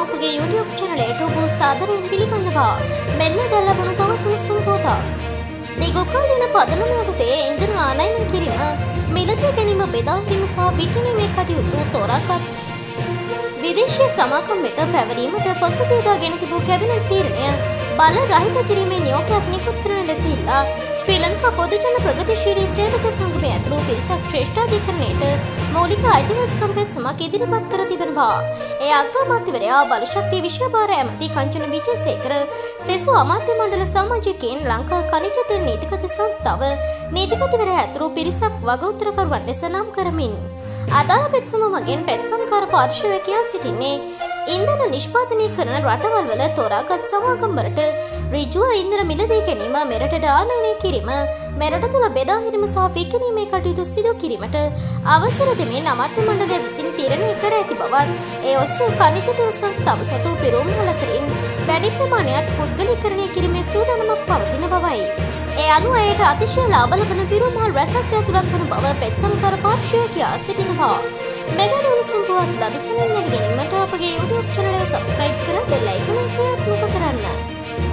අපගේ YouTube චැනලයට ඔබ සාදරයෙන් පිළිගන්නවා. මෙන්න දැන් ලැබුණු තවත් උණුසුම් පුවතක්. දිගුකාලීන පදනම යටතේ ඉන්ධන ආනයනය කිරීම, මිලදී ගැනීම බෙදා ගැනීම සහ විකිණීමේ කටයුතු තෝරාගත් විදේශීය සමාගම් වෙත පැවරීමට පසුගියදා ගෙන තිබූ කැබිනට් තීරණය බල රහිත කිරීමේ නියෝගයක් නිකුත් කරන ලෙස ඉල්ලා ශ්‍රී ලංකා පොදුජන ප්‍රගතිශීලී සේවක සංගමය ඇතුළු පිරිසක් ශ්‍රේෂ්ඨාධිකරණයට මූලික අයිතිවාසිකම් පෙත්සමක් ඉදිරිපත් කර තිබෙනවා. ඒ අග්‍රාමාත්‍යවරයා බලශක්තිය විශ්වභාර ඇමති කංචන විජේසේකර සෙසු අමාත්‍ය මණ්ඩල සමාජිකයින් ලංකා khනිජ තෙල් නීතිගත සංස්ථාව නීතිපතිවරයා ඇතුළු පිරිසක් වග උත්තරකරුවන් ලෙස නම් කරමින් අදාළ පෙත්සම මගින් පෙත්සම්කාර පාර්ශවය කියා සිටින්නේ ඉන්ධන නිෂ්පාදනය කරන රටවල් වල තෝරාගත් සමාගම්වලට ඍජුව ඉන්ධන මිලදී ගැනීම මෙරටට ආනයනය කිරීම මෙරට තුළ බෙදා හැරීම සහ විකිණීමේ කටයුතු සිදු කිරීමට අවසර දෙමින් අමාත්‍ය මණ්ඩලය විසින් තීරණය කර ඇති බවත් ඒ ඔස්සේ khනිජ තෙල් සංස්ථාව සතු පිරුම් අතරින් වැඩි ප්‍රමාණයක් පුද්ගලීකරණය කිරීමේ සූදානමක් පවතින බවයි. ඒ අනුව එයට අතිශය ලාභ ලබන පිරුමල් රැසක් ඇතුළත් වන බව පෙත්සම්කර පාර්ශවය කියා සිටිනවා. මෙවැනි උණුසුම් පුවත් ලදසනින් නැග ගැනීමට අපගේ YouTube චැනලය සබස්ක්‍රයිබ් කර බෙල් අයිකන ක්‍රියාත්මක කරන්න.